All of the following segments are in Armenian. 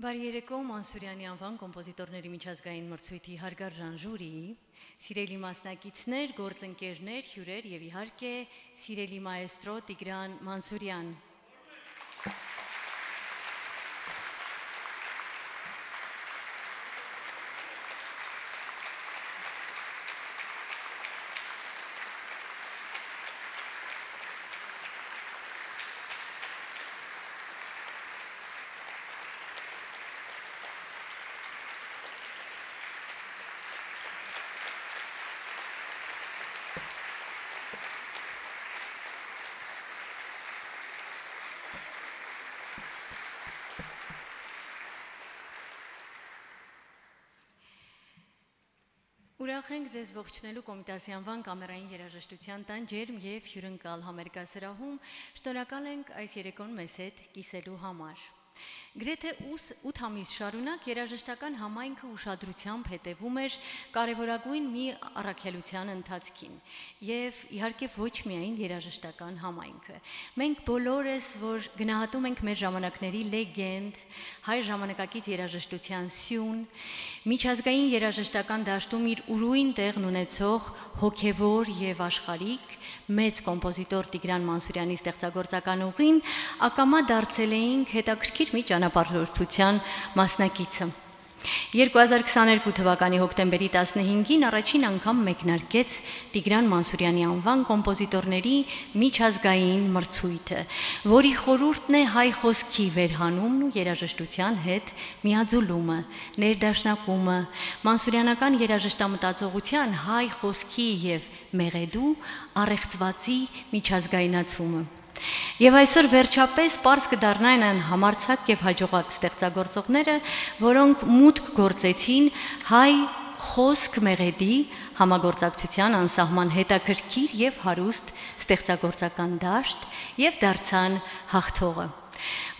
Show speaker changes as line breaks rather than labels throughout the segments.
Բարի երեկո Մանսուրյանի անվան կոմպոզիտորների միջազգային մրցույթի հարգարժան ժյուրի, սիրելի մասնակիցներ, գործընկերներ, հյուրեր եւ իհարկե սիրելի մայեստրո Տիգրան Մանսուրյան։ Ուրախ ենք ձեզ ողջունելու Կոմիտասի անվան կամերային երաժշտության տան ջերմ եւ հյուրընկալ համերգասրահում։ Շնորհակալ ենք այս երեկոն մեզ հետ կիսելու համար։ Գրեթե 8 ամիս շարունակ երաժշտական համայնքը ուշադրությամբ հետևում էր կարևորագույն մի առաքելության ընթացքին եւ իհարկե ոչ միայն երաժշտական համայնքը։ Մենք բոլորս, որ գնահատում ենք մեր ժամանակների լեգենդ, հայ ժամանակակից երաժշտության սյուն, միջազգային երաժշտական դաշտում իր ուրույն տեղն ունեցող հոգևոր եւ աշխարհիկ մեծ կոմպոզիտոր Տիգրան Մանսուրյանի ստեղծագործական ուղին ակամա դարձել էինք հետաքրքիր մի ճանապարհորդության մասնակիցը։ 2022 թվականի հոկտեմբերի 15-ին առաջին անգամ մեկնարկեց Տիգրան Մանսուրյանի անվան կոմպոզիտորների միջազգային մրցույթը, որի խորհուրդն է հայ խոսքի վերհանումն ու երաժշտության հետ միաձուլումը, ներդաշնակումը, մանսուրյանական երաժշտամտածողության հայ խոսքի եւ մեղեդու առեղծվածի միջազգայնացումը։ Եվ այսօր վերջապես པարս կդառնային այն համարցակ եւ հաջողակ ստեղծագործողները, որոնք մուտք գործեցին հայ խոսք մեղեդի համագործակցության անսահման հետաքրքիր եւ հարուստ ստեղծագործական դաշտ եւ դարձան հաղթողը։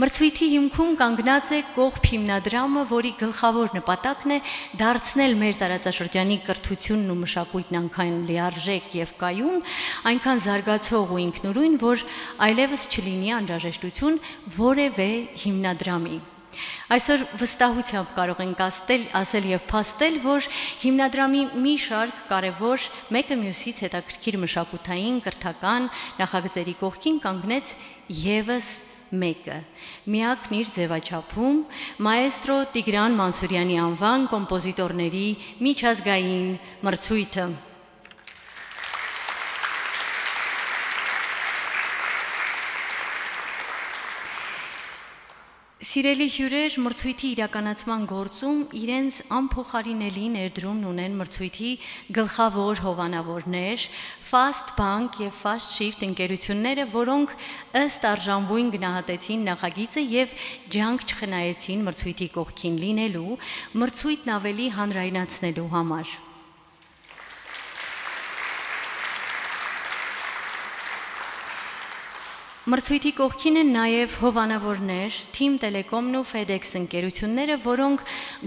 Մրցույթի հիմքում կանգնած է կողբ հիմնադրամը, որի գլխավոր նպատակն է դարձնել մեր տարածաշրջանի կրթությունն ու մշակույթն անկայն լիարժեք եւ կայուն, այնքան զարգացող ու ինքնուրույն, որ այլևս չլինի անհրաժեշտություն որևէ հիմնադրամի։ Այսօր վստահությամբ կարող ենք ասել, ասել եւ փաստել, որ հիմնադրամի մի շարք կարևոր մեկը մյուսից հետաքրքիր մշակութային, կրթական նախագծերի կողքին կանգնեց եւս մեկը։ Միակն իր ձևաչափում մայեստրո Տիգրան Մանսուրյանի անվան կոմպոզիտորների միջազգային մրցույթը։ Սիրելի հյուրեր, մրցույթի իրականացման գործում իրենց անփոխարինելի ներդրումն ունեն մրցույթի գլխավոր հովանավորներ, Fast Bank եւ Fast Shift ընկերությունները, որոնք ըստ արժանվույն գնահատեցին նախագիծը եւ ջանք չխնայեցին մրցույթի կողքին լինելու, մրցույթն ավելի հանրայնացնելու համար։ Մրցույթի կողքին են նաև հովանավորներ, Team Telecom-ն ու FedEx ընկերությունները, որոնք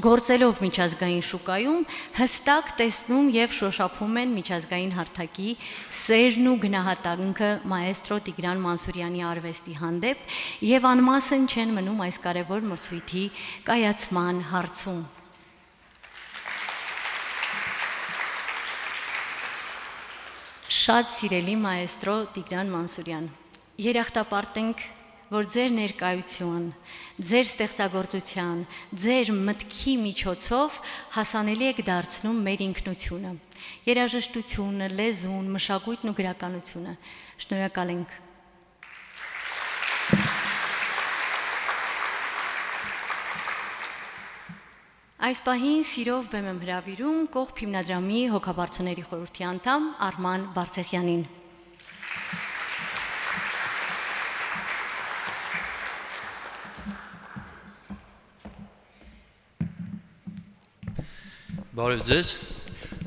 գործելով միջազգային շուկայում հստակ տեսնում եւ շոշափում են միջազգային հարթակի սերն ու գնահատանքը մայեստրո Տիգրան Մանսուրյանի արվեստի հանդեպ եւ անմասն չեն մնում այս կարևոր մրցույթի կայացման հարցում։ Շատ սիրելի մայեստրո Տիգրան Մանսուրյան երախտապարտ ենք, որ ձեր ներկայություն, ձեր ստեղծագործության, ձեր մտքի միջոցով հասանելի եք դարձնում մեր ինքնությունը, երաժշտությունը, լեզուն, մշակույթն ու գրականությունը։ Շնորհակալ ենք։ Այս պահին սիրով բեմ եմ հրավիրում կողբ հիմնադրամի հոգաբարձուների խորհրդի անդամ Արման Բարսեղյանին։
Բարև ձեզ։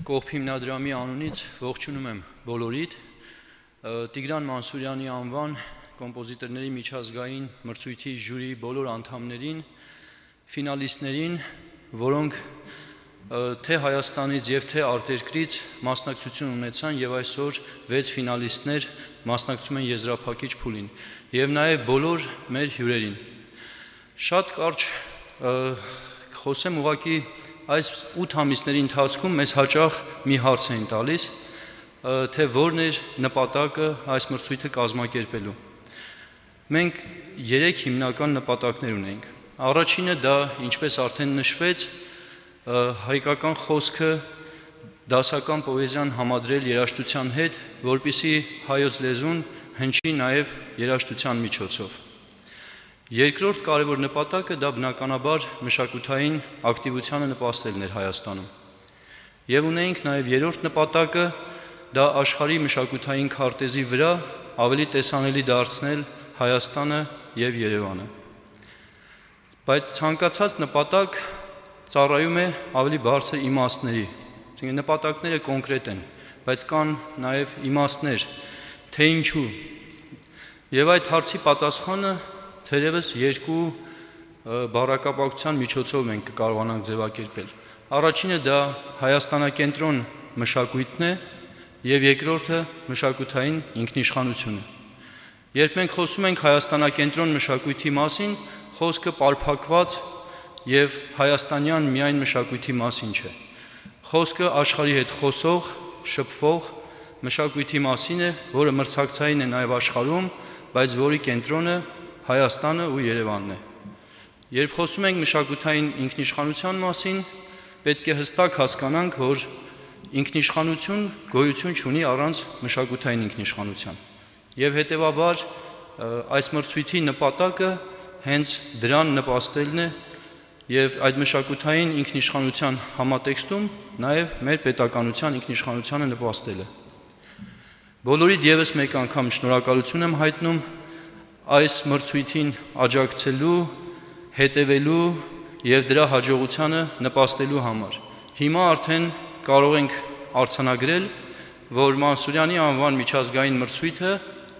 Կողբ հիմնադրամի անունից ողջունում եմ բոլորիդ։ Տիգրան Մանսուրյանի անվան կոմպոզիտորների միջազգային մրցույթի ժյուրի բոլոր անդամներին, ֆինալիստներին, որոնք թե Հայաստանից եւ թե արտերկրից մասնակցություն ունեցան եւ այսօր 6 ֆինալիստներ մասնակցում են եզրափակիչ փուլին եւ նաեւ բոլոր մեր հյուրերին։ Շատ կարճ Խոսեմ ուղակի այս 8 ամիսների ընթացքում մեզ հաճախ մի հարց էին տալիս, թե որն էր նպատակը այս մրցույթը կազմակերպելու։ Մենք 3 հիմնական նպատակներ ունենք։ Առաջինը դա, ինչպես արդեն նշվեց, հայկական խոսքը դասական պոեզիան համադրել երաժշտության հետ, որpիսի հայոց լեզուն հնչի նաև երաժշտության միջոցով։ Երկրորդ կարևոր նպատակը դա բնականաբար մշակութային ակտիվությանը նպաստելն էր Հայաստանում։ Եվ ունեինք նաև երրորդ նպատակը դա աշխարհի մշակութային քարտեզի վրա ավելի տեսանելի դարձնել Հայաստանը եւ Երևանը։ Բայց ցանկացած նպատակ ծառայում է ավելի բարձր իմաստների։ Այսինքն նպատակները կոնկրետ են, բայց կան նաև իմաստներ, թե ինչու։ Եվ այդ հարցի պատասխանը թերևս երկու բառակապակցության միջոցով մենք կարողանանք ձևակերպել։ Առաջինը դա Հայաստանակենտրոն մշակույթն է եւ երկրորդը մշակութային ինքնիշխանությունը։ Երբ մենք խոսում ենք Հայաստանակենտրոն մշակույթի մասին, խոսքը պարփակված եւ հայաստանյան միայն մշակույթի մասին չէ։ Խոսքը աշխարհի հետ խոսող, շփվող մշակույթի մասին է, որը մրցակցային է նաև աշխարհում, բայց որի կենտրոնը Հայաստանը ու Երևանն է։ Երբ խոսում ենք մշակութային ինքնիշխանության մասին, պետք է հստակ հասկանանք, որ ինքնիշխանություն գոյություն չունի առանց մշակութային ինքնիշխանության։ Եվ հետևաբար այս մրցույթի նպատակը հենց դրան նպաստելն է եւ այդ մշակութային ինքնիշխանության համատեքստում նաեւ մեր պետականության ինքնիշխանությանը նպաստելը։ Բոլորիդ եւս մեկ անգամ շնորհակալություն եմ հայտնում այս մրցույթին աջակցելու, հետևելու եւ դրա հաջողությանը նպաստելու համար։ Հիմա արդեն կարող ենք արցանագրել, որ Մանսուրյանի անվան միջազգային մրցույթը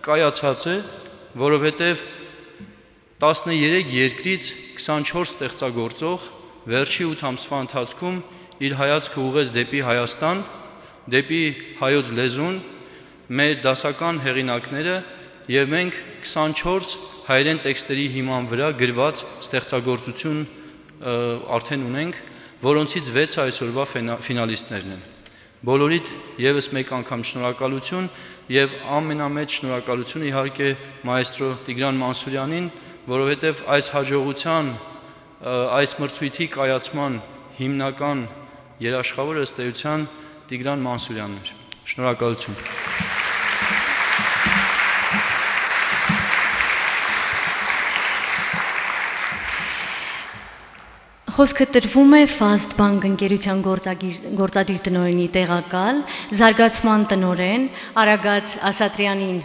կայացած է, որովհետև 13 երկրից 24 ստեղծագործող վերջի 8 ամսվա ընթացքում իր հայացքը ուղղեց դեպի Հայաստան, դեպի հայոց լեզուն, մեր դասական հեղինակները եւ մենք 24 հայերեն տեքստերի հիման վրա գրված ստեղծագործություն արդեն ունենք, որոնցից 6-ը այսօրվա ֆինալիստներն են։ Բոլորիդ եւս մեկ անգամ շնորհակալություն եւ ամենամեծ շնորհակալություն իհարկե մայստրո Տիգրան Մանսուրյանին, որովհետեւ այս հաջողության այս մրցույթի կայացման հիմնական երաշխավորը ըստ էության Տիգրան Մանսուրյանն էր։ Շնորհակալություն։
Խոսքը տրվում է Fast Bank ընկերության գործադիր տնօրենի տեղակալ, զարգացման տնօրեն Արագած Ասատրյանին։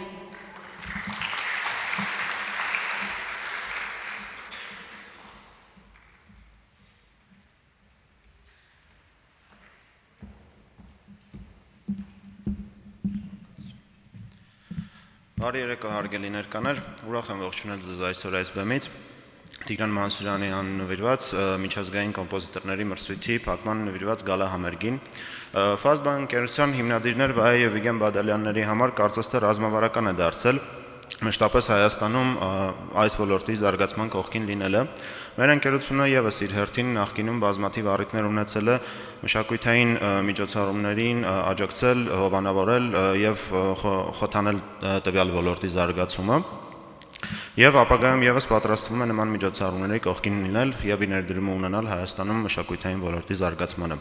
Բարի երեկո հարգելի ներկաներ, ուրախ եմ ողջունել ձեզ այսօր այս բեմից։ Տիգրան Մանսուրյանի անուն նվիրված միջազգային կոմպոզիտորների մրցույթի փակման նվիրված գալահամերգին։ Ֆազբան ընկերության հիմնադիրներ Վայե եւ Վիգեն Բադալյանների համար կարծես թե ռազմավարական է դարձել մշտապես Հայաստանում այս ոլորտի զարգացման կողքին լինելը։ Մեր ընկերությունը եւս իր հերթին նախկինում բազմաթիվ առիթներ ունեցել է մշակույթային միջոցառումներին աջակցել, հովանավորել եւ խոթանել տվյալ ոլորտի զարգացումը։ Եվ ապագայում եւս պատրաստվում է նման միջոցառումների կողքին լինել եւ իր ներդրումը ունենալ Հայաստանում մշակույթային ոլորտի զարգացմանը։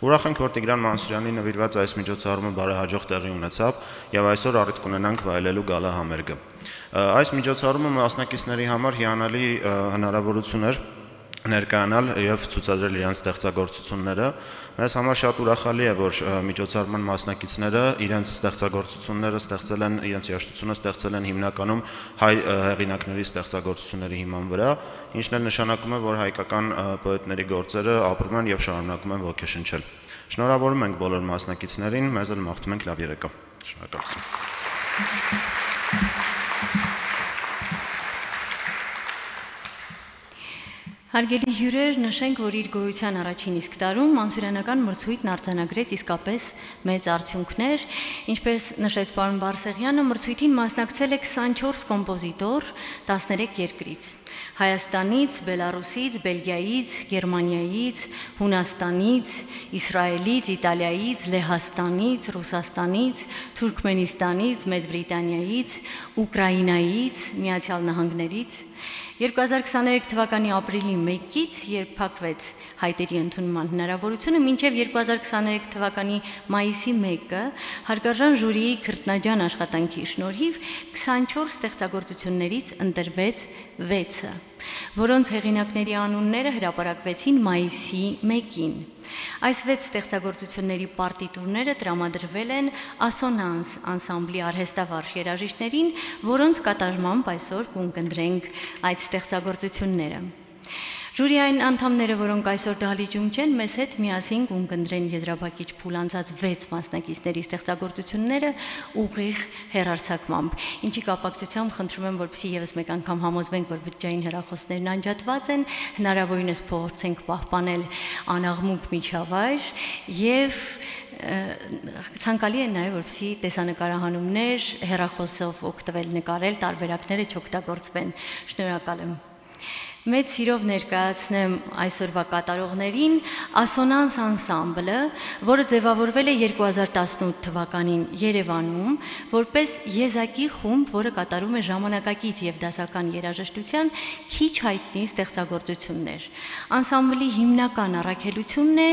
Ուրախ ենք, որ Տիգրան Մանսուրյանի նվիրված այս միջոցառումը բարեհաջող տեղի ունեցավ եւ այսօր առիթ կունենանք վայելելու գալա համերգը։ Այս միջոցառումը մասնակիցների համար հիանալի հնարավորություն էր ներկայանալ եւ ցուցադրել իրենց ստեղծագործությունները Մեզ համար շատ ուրախալի է, որ միջոցառման մասնակիցները իրենց ստեղծագործությունները ստեղծել են, իրենց երաժշտությունը ստեղծել են հիմնականում հայ հեղինակների ստեղծագործությունների հիման վրա, ինչն էլ նշանակում է, որ հայկական պոետների գործերը ապրում են եւ շարունակում են ոգեշնչել։ Շնորհավորում ենք բոլոր մասնակիցներին, մեզ էլ մաղթում ենք լավ երեկո։ Շնորհակալություն։
Հարգելի հյուրեր, նշենք, որ իր գոյության առաջին իսկ տարում մանսուրյանական մրցույթն արձանագրեց իսկապես մեծ արդյունքներ, ինչպես նշեց պարոն Բարսեղյանը, մրցույթին մասնակցել է 24 կոմպոզիտոր 13 երկրից։ Հայաստանից, Բելարուսից, Բելգիայից, Գերմանիայից, Հունաստանից, Իսրայելից, Իտալիայից, Լեհաստանից, Ռուսաստանից, Թուրքմենստանից, Մեծ Բրիտանիայից, Ուկրաինայից, Միացյալ Նահանգներից 2023 թվականի ապրիլի 1-ից, երբ փակվեց հայտերի ընդունման հնարավորությունը, մինչև 2023 թվականի մայիսի 1-ը հարգարժան ժյուրիի քրտնաջան աշխատանքի շնորհիվ 24 ստեղծագործություններից ընտրվեց 6-ը որոնց հեղինակների անունները հրապարակվեցին մայիսի 1-ին։ Այս 6 ստեղծագործությունների պարտիտուրները տրամադրվել են Ասոնանս անսամբլի արհեստավարժ երաժիշտներին, որոնց կատարմամբ այսօր կունկնդրենք այդ ստեղծագործությունները։ Ժյուրիային անդամները, որոնք այսօր դահլիճում չեն, մեզ հետ միասին կընկնդրեն եզրափակիչ փուլ անցած 6 մասնակիցների ստեղծագործությունները ուղիղ հերարցակմամբ։ Ինչի կապակցությամբ խնդրում եմ, որպեսզի եւս մեկ անգամ համոզվենք, որ բջջային հերախոսներն անջատված են, հնարավորինս փորձենք պահպանել անաղմուկ միջավայր եւ ցանկալի է նաև որպեսի տեսանկարահանումներ հերախոսով օգտվել նկարել տարբերակները չօգտագործվեն շնորհակալ եմ Մեծ սիրով ներկայացնեմ այսօրվա կատարողներին Ասոնանս անսամբլը, որը ձևավորվել է 2018 թվականին Երևանում, որպես եզակի խումբ, որը կատարում է ժամանակակից եւ դասական երաժշտության քիչ հայտնի ստեղծագործություններ։ Անսամբլի հիմնական առաքելությունն է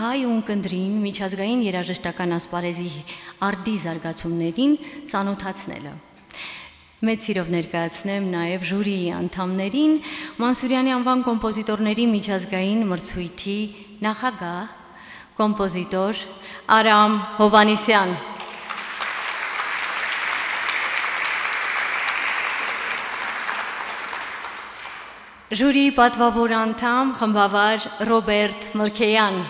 հայ ունկնդրին միջազգային երաժշտական ասպարեզի արդի զարգացումներին ծանոթացնելը։ Մեծ սիրով ներկայացնեմ նաև ժյուրիի անդամներին Մանսուրյանի անվան կոմպոզիտորների միջազգային մրցույթի նախագահ կոմպոզիտոր Արամ Հովանիսյան Ժյուրիի պատվավոր անդամ խմբավար Ռոբերտ Մլքեյան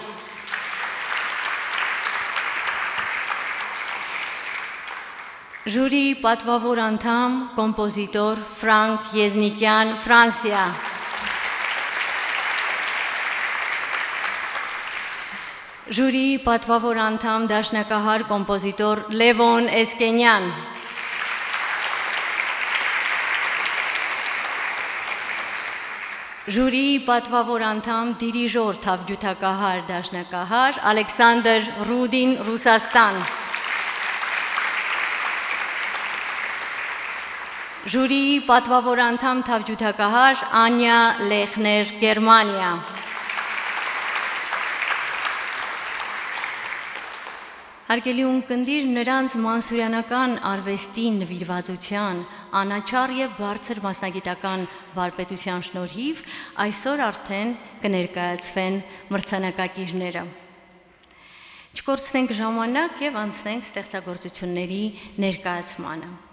Ժյուրի պատվավոր անդամ, կոմպոզիտոր Ֆրանկ Եզնիկյան, Ֆրանսիա։ Ժյուրի պատվավոր անդամ, դաշնակահար կոմպոզիտոր Լևոն Էսկենյան։ Ժյուրի պատվավոր անդամ, դիրիժոր թավջութակահար դաշնակահար Ալեքսանդր Ռուդին, Ռուսաստան։ Ժյուրիի պատվավոր անդամ թավջութակահար Անյա Լեխներ, Գերմանիա։ Հարգելի ունկնդիր նրանց մանսուրյանական արվեստին նվիրվածության անաչար եւ բարձր մասնագիտական վարպետության շնորհիվ այսօր արդեն կներկայացվեն մրցանակակիրները։ Չկորցնենք ժամանակ եւ անցնենք ստեղծագործությունների ներկայացմանը։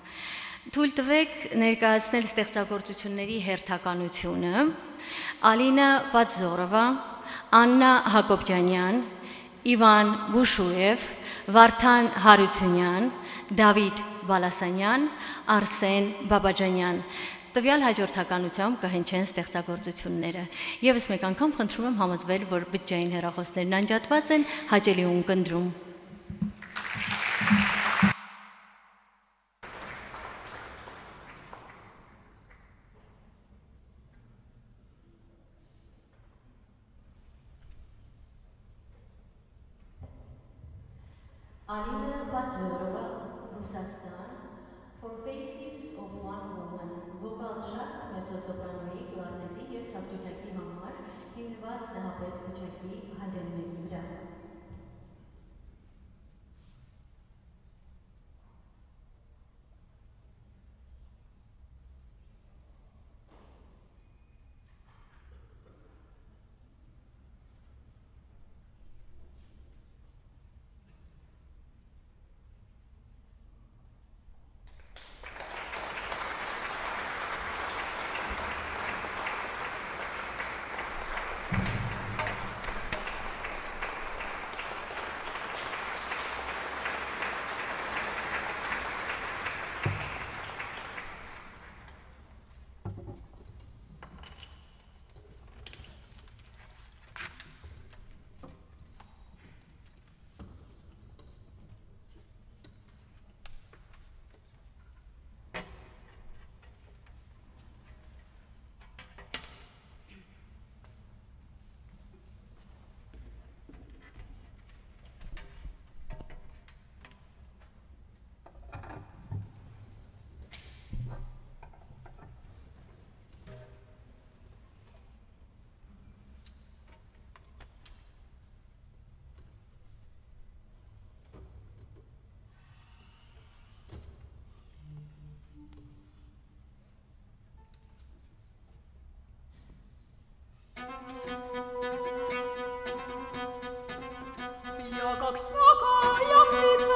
Թույլ տվեք ներկայացնել ստեղծագործությունների հերթականությունը. Ալինա Պատզորովա, Աննա Հակոբյանյան, Իվան Բուշուև, Վարդան Հարությունյան, Դավիթ Բալասանյան, Արսեն Բաբաջանյան։ Տվյալ հաջորդականությամբ կհնչեն ստեղծագործությունները։ Եվս մեկ անգամ խնդրում եմ համոզվել, որ բջջային հեռախոսներն անջատված են, հաճելի ունկնդրում։ Alina Batzorova, Rusastan, For Faces of One Woman, վոկալ շարք մեծոսոպրանոյի, կլարնետի և թավջութակի համար հիմնված նահապետ Якок соко, як
птица,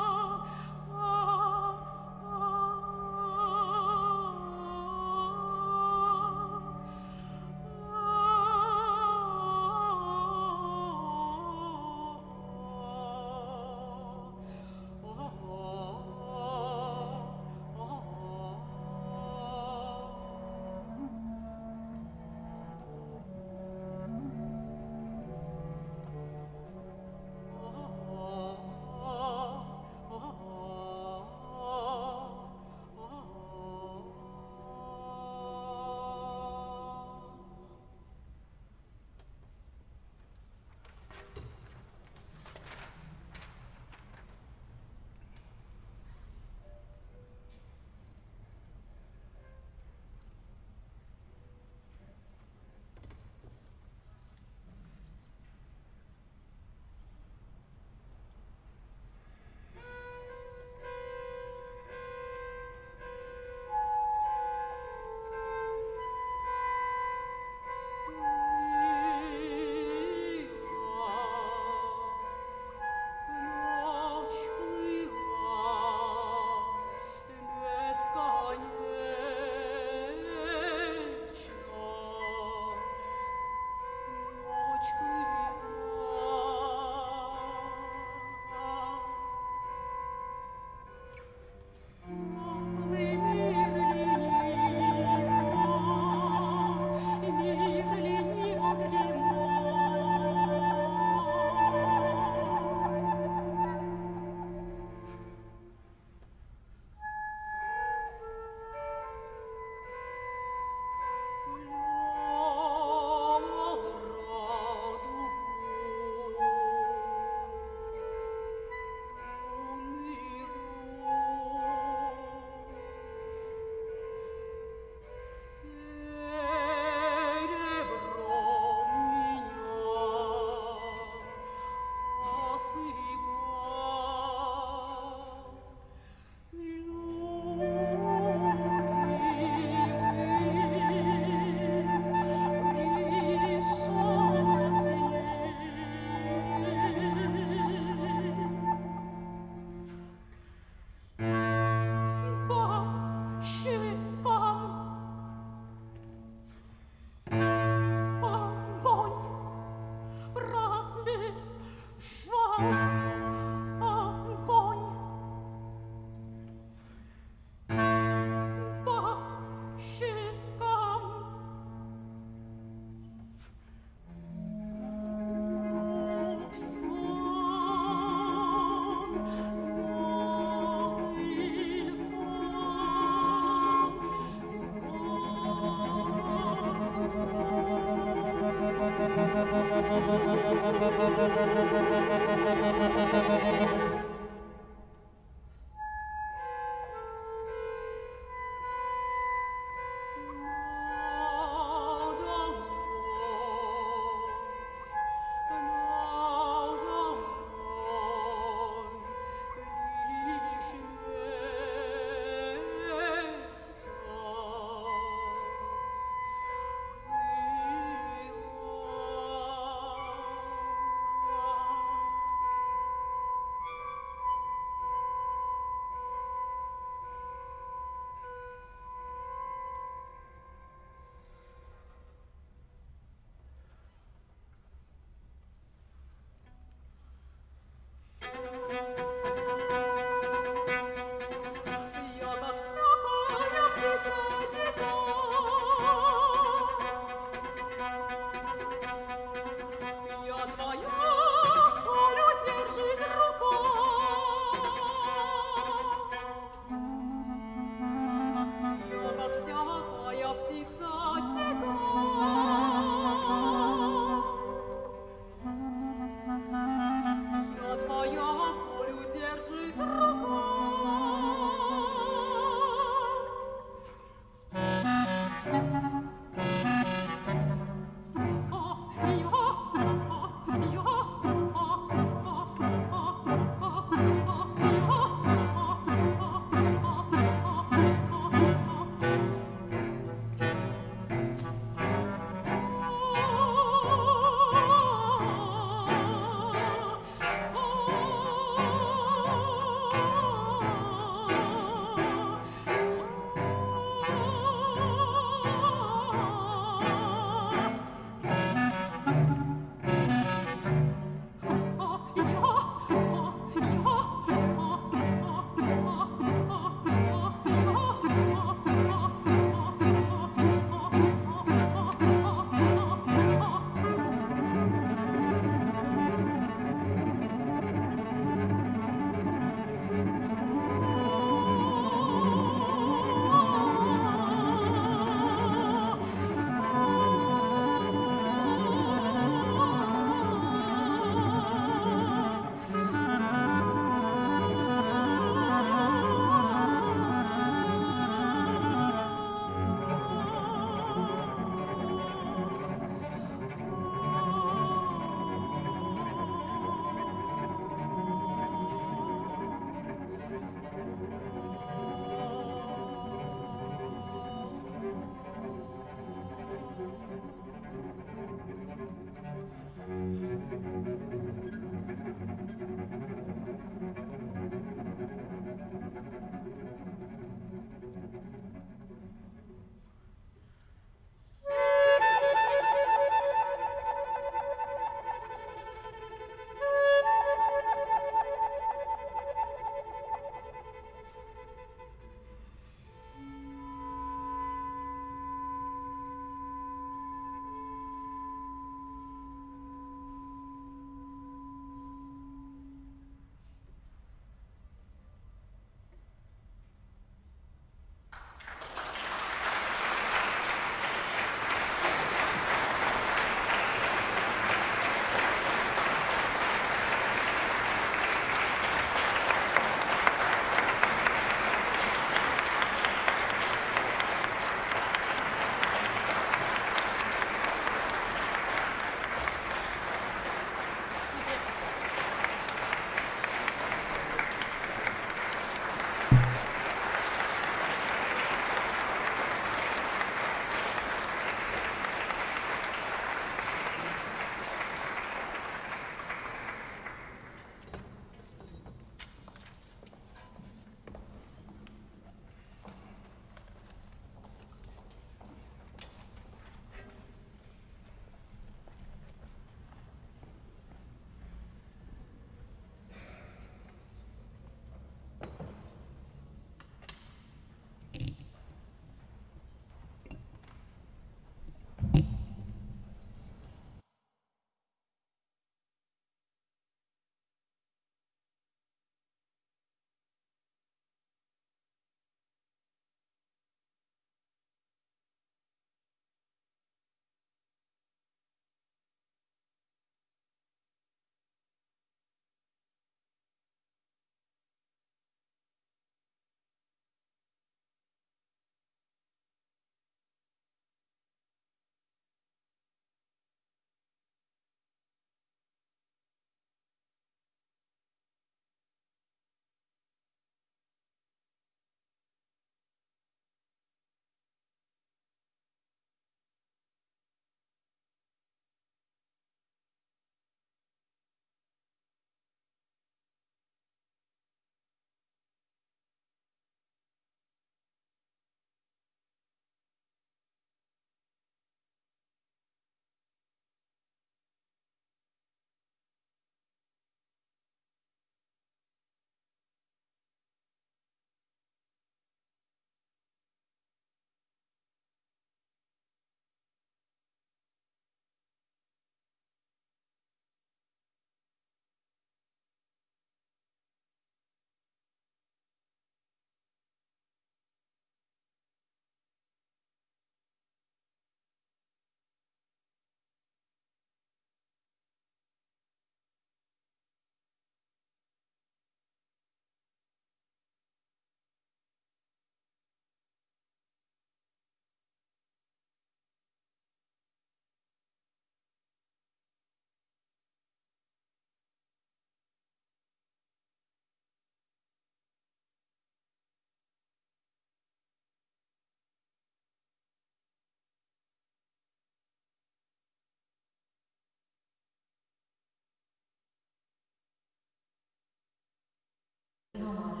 համար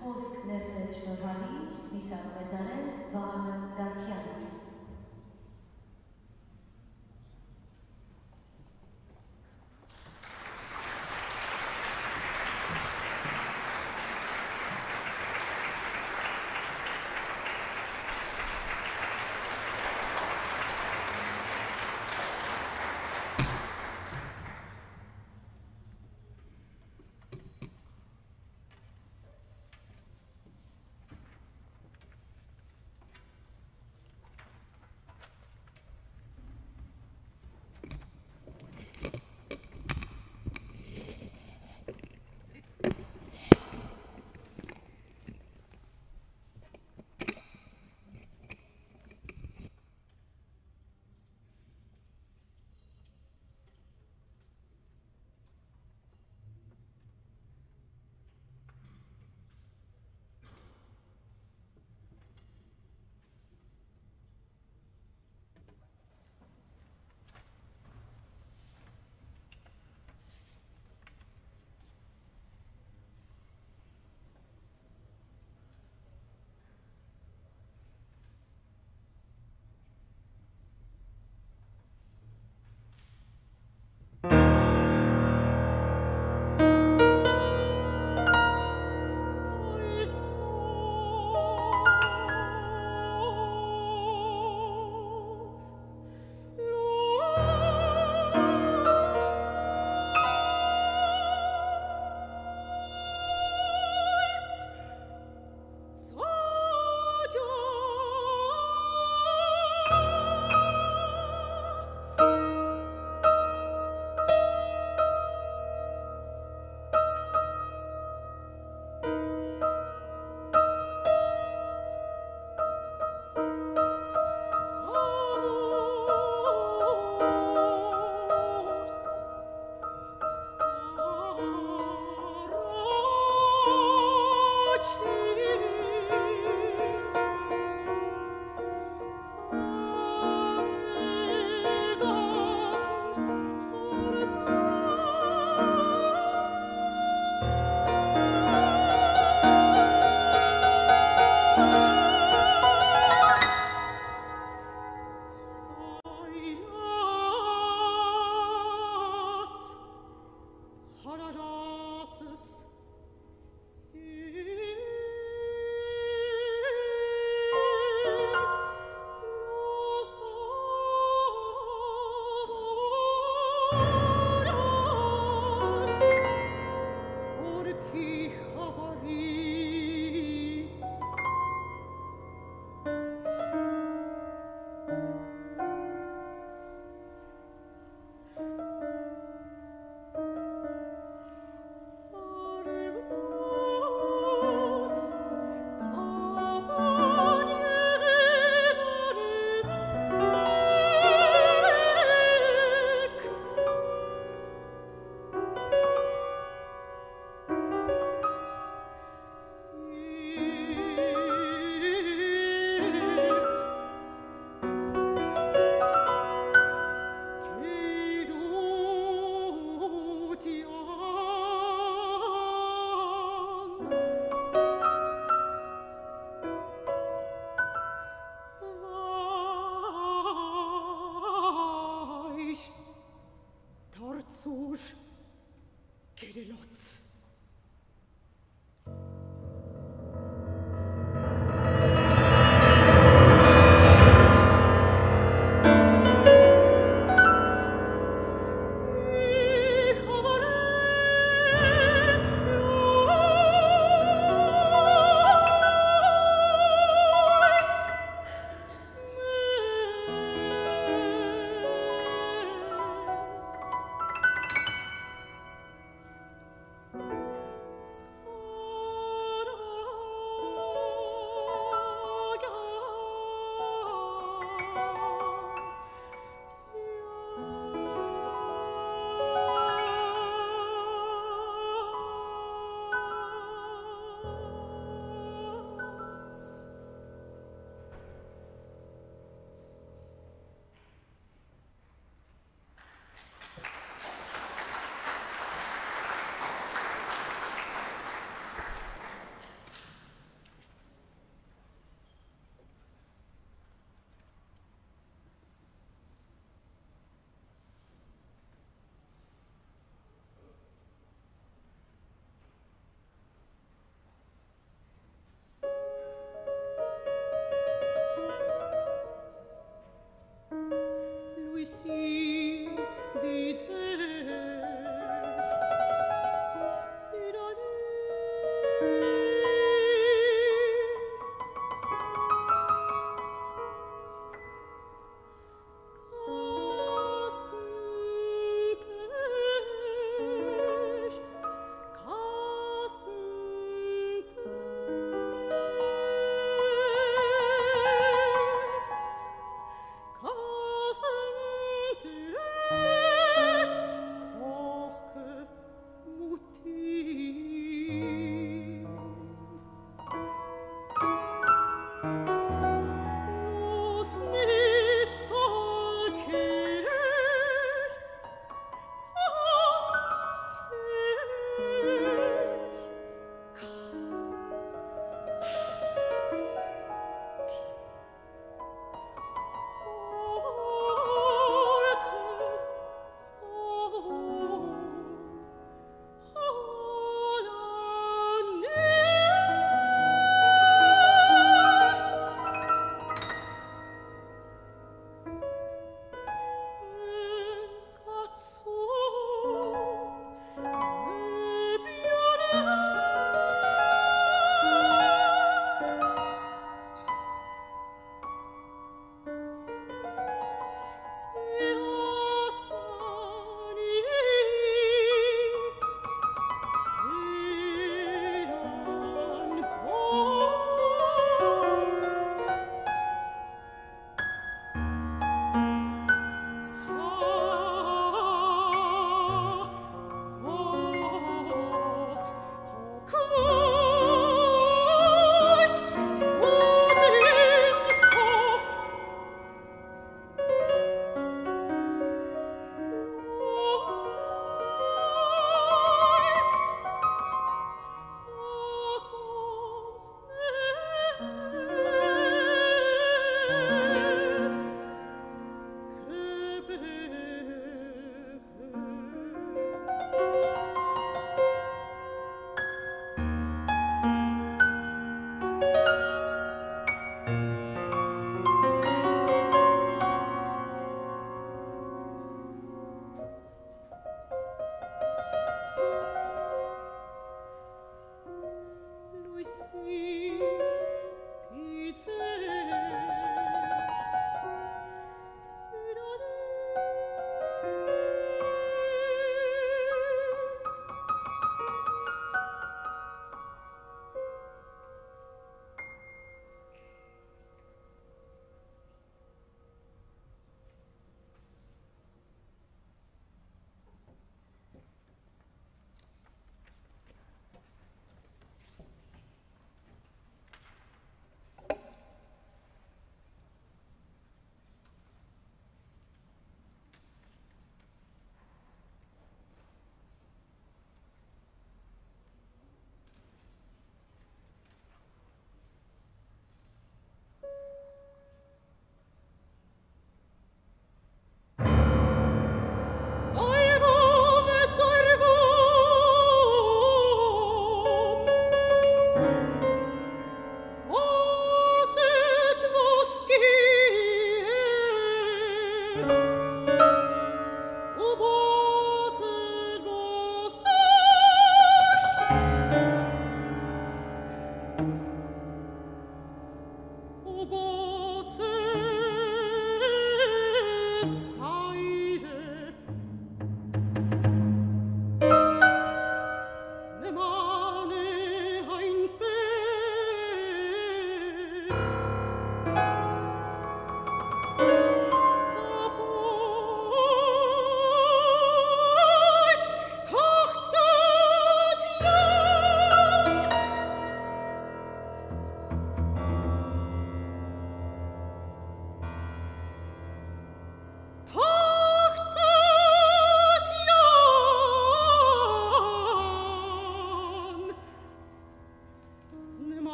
խոսք ներսես շնորհալի Միսակ Մեծարենց Վահանը Դավթյան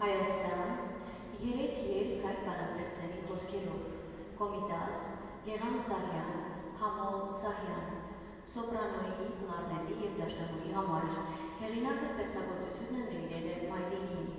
Հայաստան, երեք եւ հայ բանաստեղծների խոսքերով, Կոմիտաս, Գեգամ Սահյան, Համո Սահյան, սոպրանոյի, կլարնետի եւ դաշնամուրի համար հեղինակը ստեղծագործությունը նվիրել է Մայրիկին։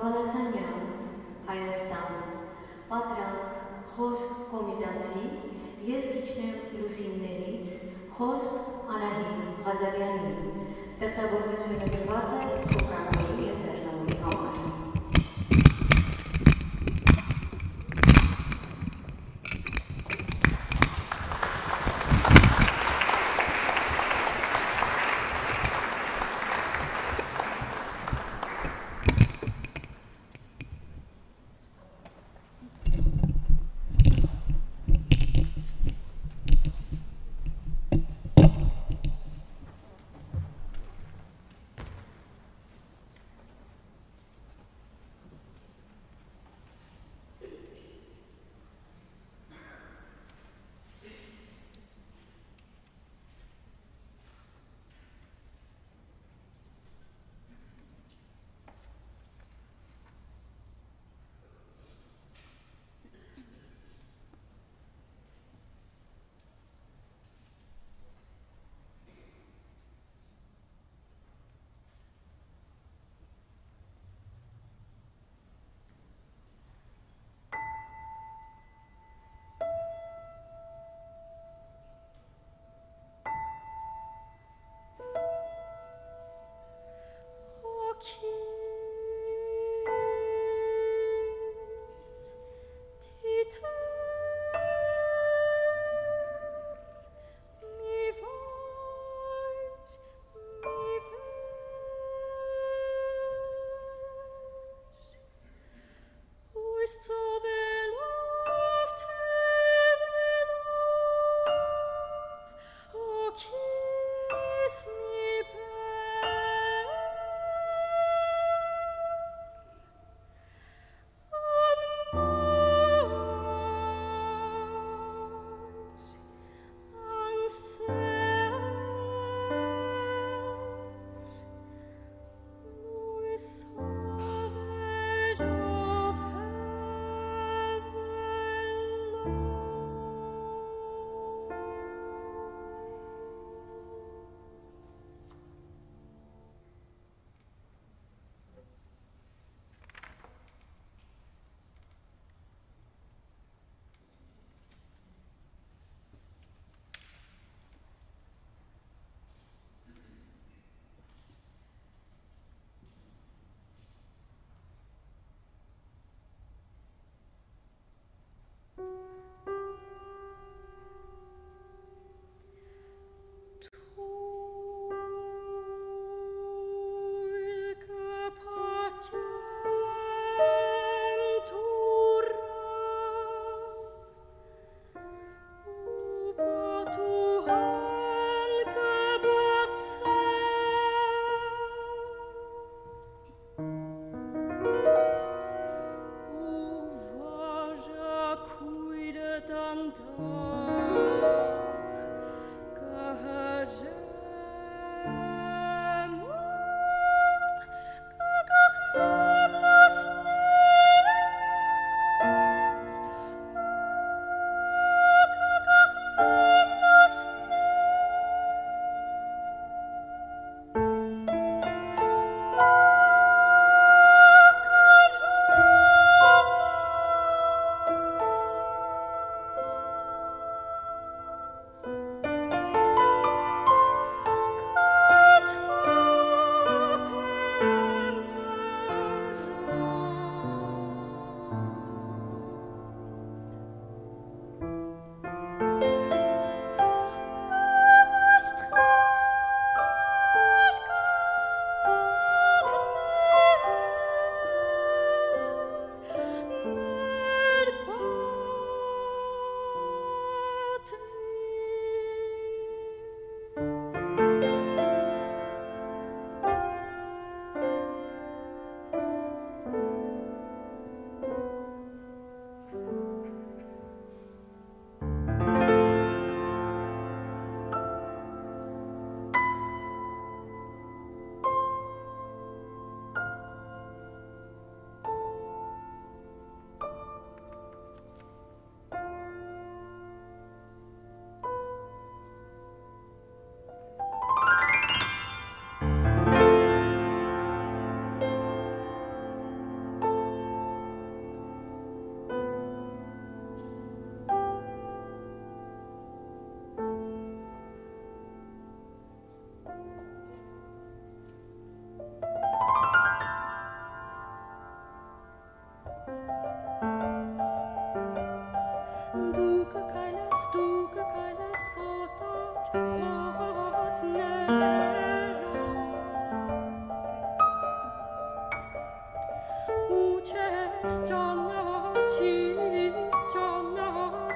Բալասանյան, Հայաստան, Պատրանք, խոսք Կոմիտասի, ես կիչնեմ լուսիններից, խոսք Անահիտ Ղազարյանի, ստեղծագործությունը գրված է սոպրանոյի և դաշնամուրի համար։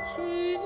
去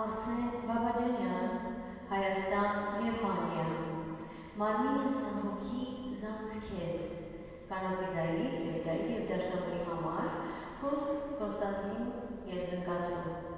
Արսեն Բաբաջանյան, Հայաստան, Գերմանիա։ Մարմինը սանհոգի զանց քեզ։ Կանացի ձայնի, ֆլեյտայի եւ դաշնամուրի համար խոսք Կոստանդին Երզնկացու։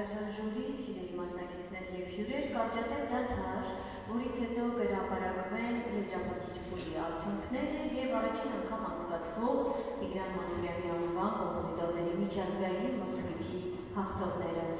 Հարգարժան ժուրի, սիրելի մասնակիցներ եւ հյուրեր, կարճատև դաթար, որից հետո կհրապարակվեն եզրափակիչ փուլի արդյունքները եւ առաջին անգամ անցկացվող Տիգրան Մանսուրյանի անվան կոմպոզիտորների միջազգային մրցույթի հաղթողները։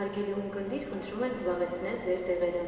Հարգելի ունկնդիր, խնդրում ենք զբաղեցնել ձեր տեղերը։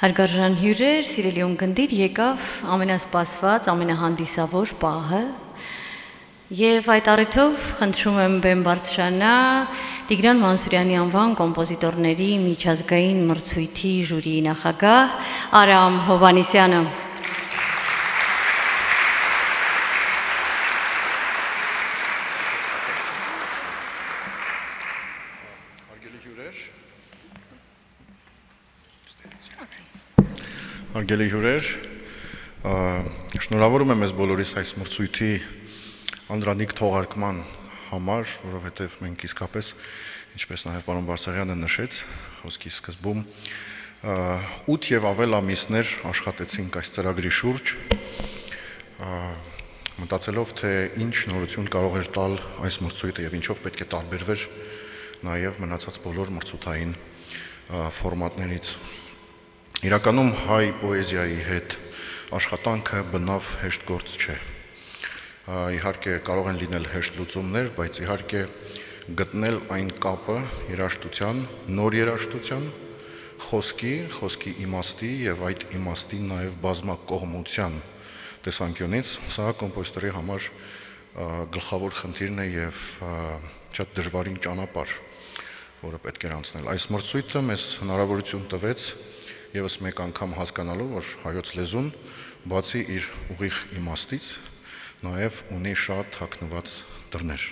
Հարգարժան հյուրեր, սիրելի ունկնդիր, եկավ ամենասպասված, ամենահանդիսավոր պահը։ Եվ այդ առիթով խնդրում եմ Բեմ Բարդշանա Տիգրան Մանսուրյանի անվան կոմպոզիտորների միջազգային մրցույթի ժյուրիի նախագահ Արամ Հովանիսյանը։
Հարգելի հյուրեր, շնորհավորում եմ ես բոլորիս այս մրցույթի անդրանիկ թողարկման համար, որովհետև մենք իսկապես, ինչպես նաև պարոն Բարսեղյանը նշեց, խոսքի սկզբում 8 եւ ավել ամիսներ աշխատեցինք այս ծրագրի շուրջ, մտածելով թե ինչ նորություն կարող էր տալ այս մրցույթը եւ ինչով պետք է տարբերվեր նաև մնացած բոլոր մրցութային ֆորմատներից Իրականում հայ պոեզիայի հետ աշխատանքը բնավ հեշտ գործ չէ։ Իհարկե կարող են լինել հեշտ լուծումներ, բայց իհարկե գտնել այն կապը երաշտության, նոր երաշտության, խոսքի, խոսքի իմաստի եւ այդ իմաստի նաեւ բազմակողմության տեսանկյունից սա կոմպոզիտորի համար գլխավոր խնդիրն է եւ շատ դժվարին ճանապարհ, որը պետք է անցնել։ Այս մրցույթը մեզ հնարավորություն տվեց եւս մեկ անգամ հասկանալով, որ հայոց լեզուն բացի իր ուղիղ իմաստից նաև ունի շատ հակնված դռներ։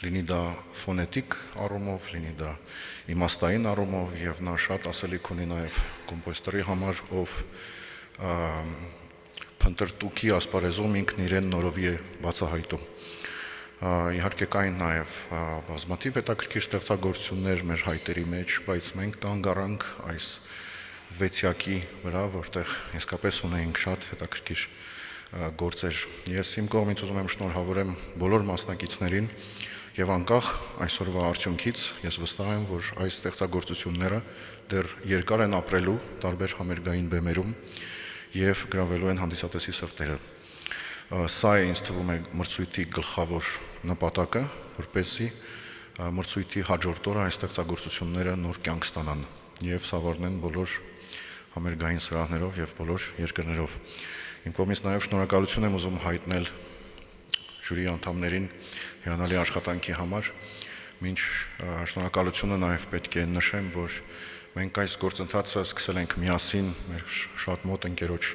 Լինի դա ֆոնետիկ առումով, լինի դա իմաստային առումով եւ նա շատ ասելիք ունի նաև կոմպոզիտորի համար, ով փնտրտուքի ասպարեզում ինքն իրեն նորովի է բացահայտում իհարկե կային նաև բազմաթիվ հետաքրքիր ստեղծագործություններ մեր հայտերի մեջ, բայց մենք կանգ առանք այս վեցյակի վրա, որտեղ իսկապես ունեինք շատ հետաքրքիր գործեր։ Ես իմ կողմից ուզում եմ շնորհավորեմ բոլոր մասնակիցներին եւ անկախ այսօրվա արդյունքից ես վստահ եմ, որ այս ստեղծագործությունները դեռ երկար են ապրելու տարբեր համերգային բեմերում եւ գրավելու են հանդիսատեսի սրտերը։ Սա է ինձ թվում է մրցույթի գլխավոր նպատակը, որպեսզի մրցույթի հաջորդ օրը այս ստեղծագործությունները նոր կյանք ստանան եւ սավառնեն բոլոր համերգային սրահներով եւ բոլոր երկրներով։ Իմ կողմից նաեւ շնորհակալություն եմ ուզում հայտնել ժյուրի անդամներին հիանալի աշխատանքի համար։ Մինչ շնորհակալությունը նաեւ պետք է նշեմ, որ մենք այս գործընթացը սկսել ենք միասին մեր շատ մոտ ընկերոջ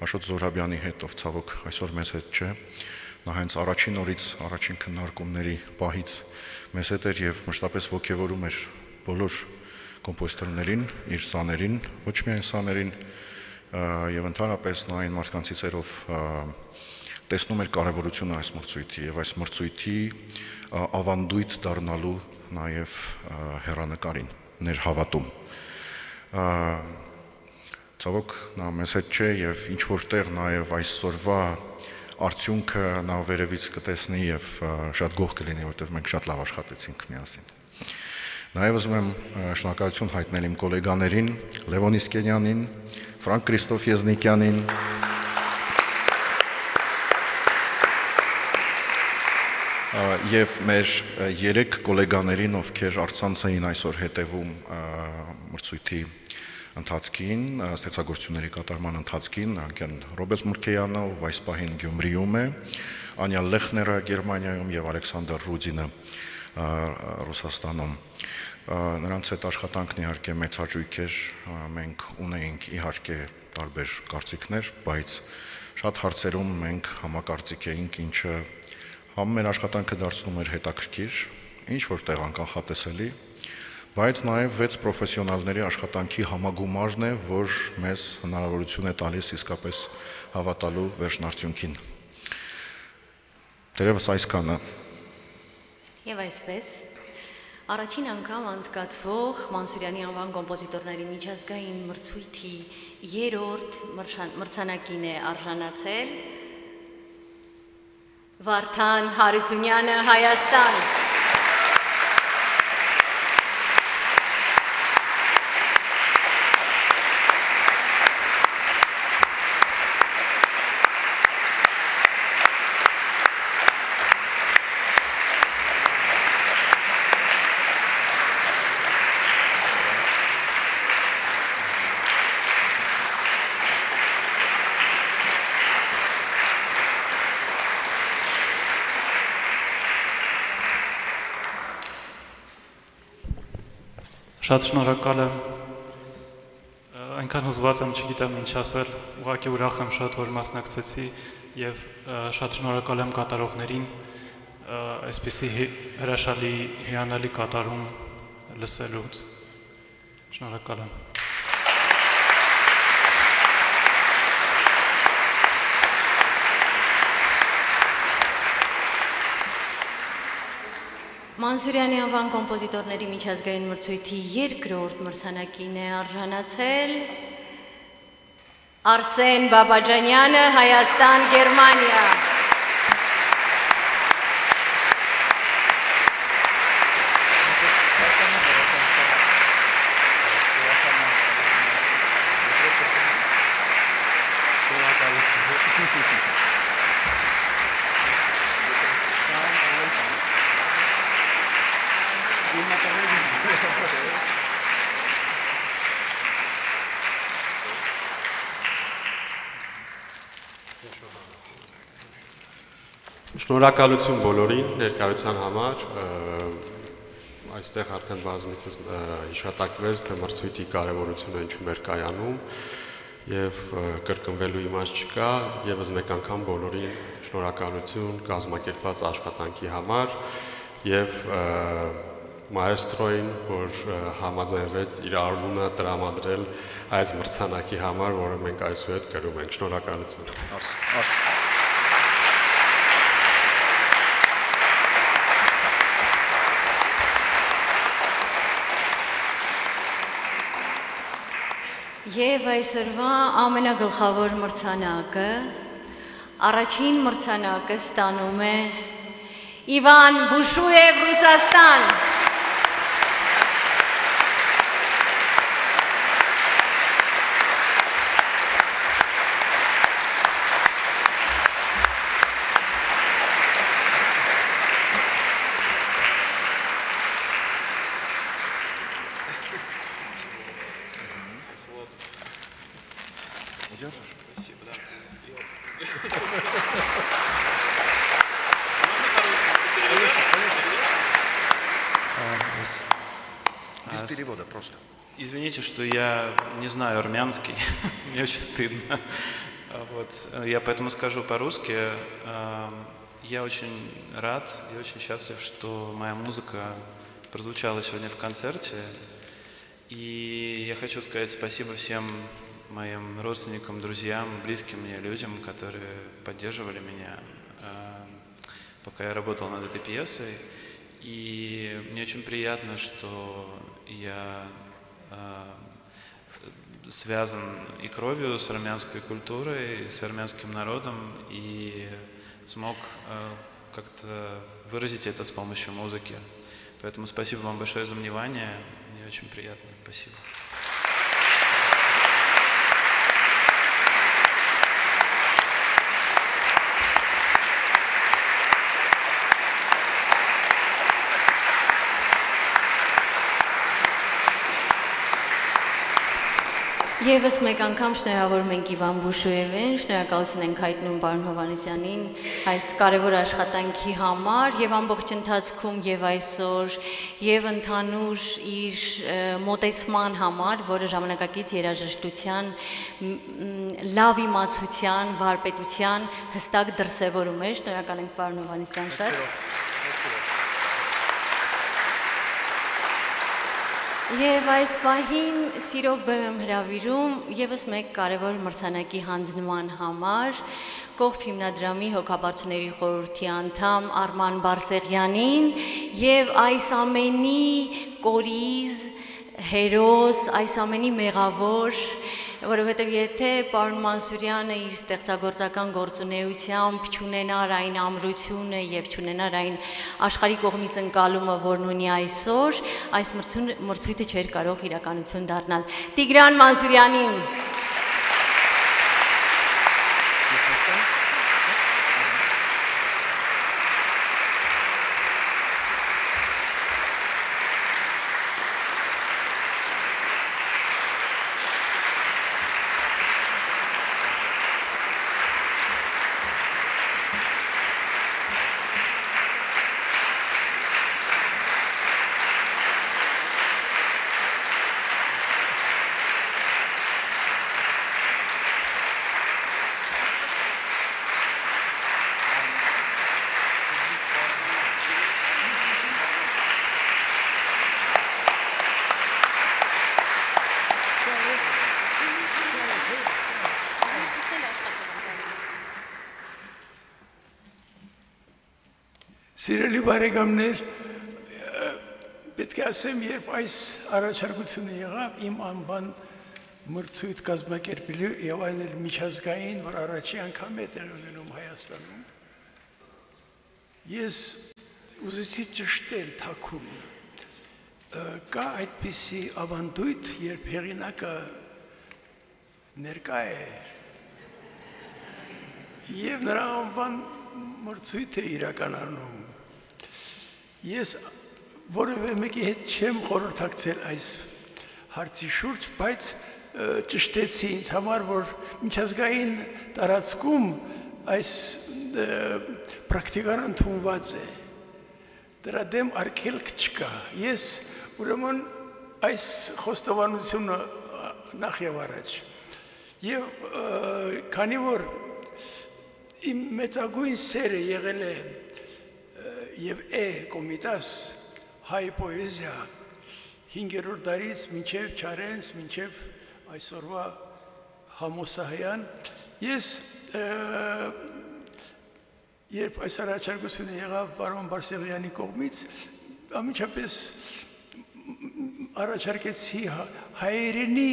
Աշոտ Զորաբյանի հետ, ով ցավոք այսօր մեզ հետ չէ։ Նա հենց առաջին օրից, առաջին քննարկումների պահից մեզ հետ էր եւ մշտապես ողջևորում էր բոլոր կոմպոզիտորներին, իր սաներին, ոչ միայն սաներին, եւ ընդհանրապես նա այն մարդկանցից էր, ով տեսնում էր կարևորությունը այս մրցույթի եւ այս մրցույթի ավանդույթ դառնալու նաեւ հերանեկարին, ներ հավատում։ Ցավոք նա մեզ հետ չէ եւ ինչ որտեղ նաեւ այսօրվա արդյունքը նա վերևից կտեսնի եւ շատ գող կլինի, որովհետեւ մենք շատ լավ աշխատեցինք միասին։ Նաև ուզում եմ շնորհակալություն հայտնել իմ գոլեգաներին Լևոն Իսկենյանին, Ֆրանկ Քրիստոֆ Եզնիկյանին, եւ մեր երեք գոլեգաներին, ովքեր արցանց էին այսօր հետևում մրցույթի ընթացքին, ստեղծագործությունների կատարման ընթացքին, նրանք են Ռոբերտ Մուրքեյանը, ով այս պահին Գյումրիում է, Անյա Լեխները Գերմանիայում եւ Ալեքսանդր Ռուդինը Ռուսաստանում նրանց այդ աշխատանքն իհարկե մեծ հաճույք էր մենք ունեինք իհարկե տարբեր կարծիքներ բայց շատ հարցերում մենք համակարծիք էինք ինչը համ մեր աշխատանքը դարձնում էր հետաքրքիր, ինչ որտեղ անկանխատեսելի, բայց նաև 6 պրոֆեսիոնալների աշխատանքի համագումարն է, որ մեզ հնարավորություն է տալիս իսկապես հավատալու վերջնարդյունքին։ Տերևս այսքանը։
Եվ այսպես Առաջին անգամ անցկացվող Մանսուրյանի անվան կոմպոզիտորների միջազգային մրցույթի երրորդ մրցանակին է արժանացել Վարդան Հարությունյանը Հայաստան
Շատ շնորհակալ եմ։ Այնքան հուզված եմ, չգիտեմ ինչ ասել։ Ուղղակի ուրախ եմ շատ որ մասնակցեցի եւ շատ շնորհակալ եմ կատարողներին այսպիսի հրաշալի հիանալի կատարում լսելուց։ Շնորհակալ եմ։
Մանսուրյանի անվան կոմպոզիտորների միջազգային մրցույթի երկրորդ մրցանակին է արժանացել Արսեն Բաբաջանյանը Հայաստան Գերմանիա
Շնորհակալություն բոլորին ներկայության համար։ Այստեղ արդեն բազմիցս հիշատակվեց, թե մրցույթի կարևորությունը ինչու էր կայանում եւ կրկնվելու իմաստ չկա, եւս մեկ անգամ բոլորին շնորհակալություն կազմակերպված աշխատանքի համար եւ մայստրոին, որ համաձայնվեց իր արունը տրամադրել այս մրցանակի համար, որը մենք այսուհետ կրում ենք։ Շնորհակալություն։ Արս, արս։
Եվ այսօրվա ամենագլխավոր մրցանակը առաջին մրցանակը ստանում է Իվան Բուշուև Ռուսաստան
Извините, что я не знаю армянский, мне очень стыдно. Вот, я поэтому скажу по-русски. Эм, я очень рад и очень счастлив, что моя музыка прозвучала сегодня в концерте. И я хочу сказать спасибо всем моим родственникам, друзьям, близким мне людям, которые поддерживали меня, эм, пока я работал над этой пьесой. И мне очень приятно, что я связан и кровью с армянской культурой, с армянским народом, и смог э, как-то выразить это с помощью музыки. Поэтому спасибо вам большое за внимание. Мне очень приятно. Спасибо.
Եվս մեկ անգամ շնորհավորում ենք Իվան Բուշոևին, շնորհակալություն ենք հայտնում պարոն Հովանեսյանին այս կարևոր աշխատանքի համար եւ ամբողջ ընթացքում եւ այսօր եւ ընդհանուր իր մոտեցման համար, որը ժամանակակից երաժշտության լավ իմացության, վարպետության հստակ դրսևորում է։ Շնորհակալ ենք պարոն Հովանեսյան շատ։ Եվ այս պահին սիրով բեմ եմ հրավիրում եւս մեկ կարևոր մրցանակի հանձնման համար կողբ հիմնադրամի հոգաբարձուների խորհրդի անդամ Արման Բարսեղյանին եւ այս ամենի կորիզ հերոս, այս ամենի մեղավոր որովհետև եթե պարոն Մանսուրյանը իր ստեղծագործական գործունեությամբ ճանենար այն ամրությունը եւ ճանենար այն աշխարհի կողմից ընկալումը, որն ունի այսօր, այս մրցույթը չէր կարող իրականություն դառնալ։ Տիգրան Մանսուրյանին
Սիրելի բարեկամներ, պետք է ասեմ, երբ այս առաջարկությունը եղավ, իմ անվան մրցույթ կազմակերպելու եւ այն էլ միջազգային, որ առաջի անգամ է տեղ ունենում Հայաստանում։ Ես ուզեցի ճշտել թակում։ Կա այդպիսի ավանդույթ, երբ հեղինակը ներկա է. Եւ նրա անվան մրցույթ է իրականանում Ես որևէ մեկի հետ չեմ խորհրդակցել այս հարցի շուրջ, բայց ճշտեցի ինձ համար, որ միջազգային տարածքում այս պրակտիկան ընդունված է։ Դրա դեմ արգելք չկա։ Ես ուրեմն այս խոստովանությունը նախ եւ առաջ։ Եվ քանի որ իմ մեծագույն սերը եղել է եւ է կոմիտաս հայ պոեզիա 5-րդ դարից մինչև Չարենց, մինչև այսօրվա Համոսահյան ես երբ այս առաջարկությունը եղավ պարոն Բարսեղյանի կողմից ամիջապես առաջարկեցի հայերենի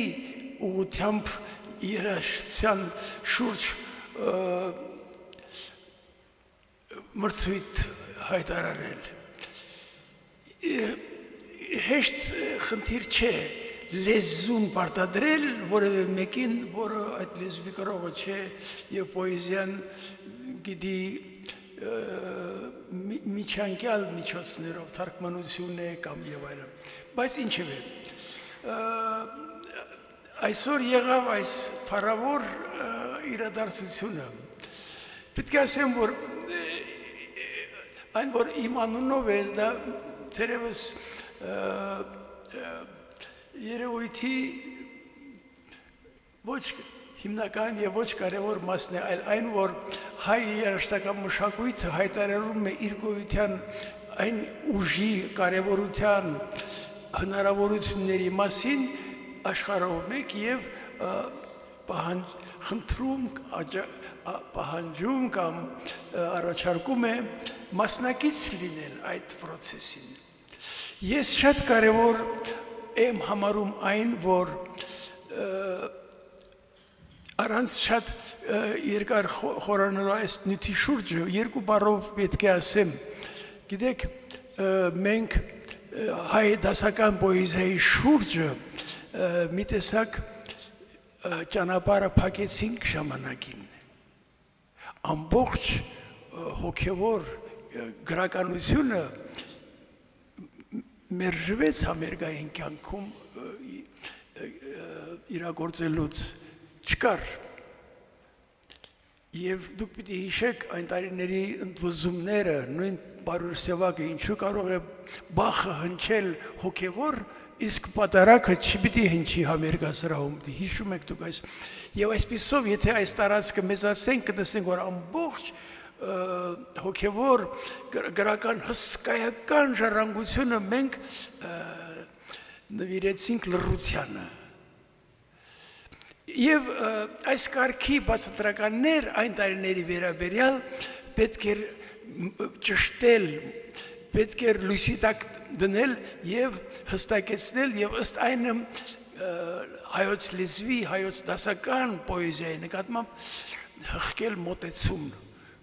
ուղությամբ երաշտության շուրջ մրցույթ հայտարարել։ Հեշտ խնդիր չէ լեզուն պարտադրել որևէ մեկին, որը այդ լեզվի կրողը չէ եւ պոեզիան գիտի միջանկյալ միջոցներով թարգմանություն է կամ եւ այլն։ Բայց ինչև է։ Այսօր եղավ այս փառավոր իրադարձությունը։ Պետք է ասեմ, որ այն որ իմ անունով է դա թերևս երևույթի ոչ հիմնական եւ ոչ կարևոր մասն է, այլ այն որ հայ երաշտական մշակույթը հայտարարում է իր գոյության այն ուժի կարևորության հնարավորությունների մասին աշխարհով մեկ եւ պահանջ խնդրում պահանջում կամ առաջարկում է մասնակից լինել այդ process-ին։ Ես շատ կարևոր եմ համարում այն, որ առանց շատ երկար խորանալու այս նյութի շուրջը երկու բառով պետք է ասեմ գիտեք մենք հայ դասական պոեզիայի շուրջը մի տեսակ ճանապարհը փակեցինք ժամանակին ամբողջ հոգևոր գրականությունը մերժվեց համերգային կյանքում իրագործելուց չկար Եվ դուք պիտի հիշեք այն տարիների ընդվզումները, նույն բարուր սևակը ինչու կարող է բախը հնչել հոգևոր, իսկ պատարակը չպիտի հնչի համերգասրահում։ Դի հիշում եք դուք այս եւ այսպիսով եթե այս տարածքը մեծացնենք, կտեսնենք որ ամբողջ հոգևոր գրական հսկայական ժառանգությունը մենք նվիրեցինք լռությանը Եվ այս կարգի բացատրականներ այն տարիների վերաբերյալ պետք էր ճշտել, պետք էր լույսի տակ դնել եւ հստակեցնել եւ ըստ այնը հայոց լեզվի, հայոց դասական պոեզիայի նկատմամբ հղկել մոտեցում,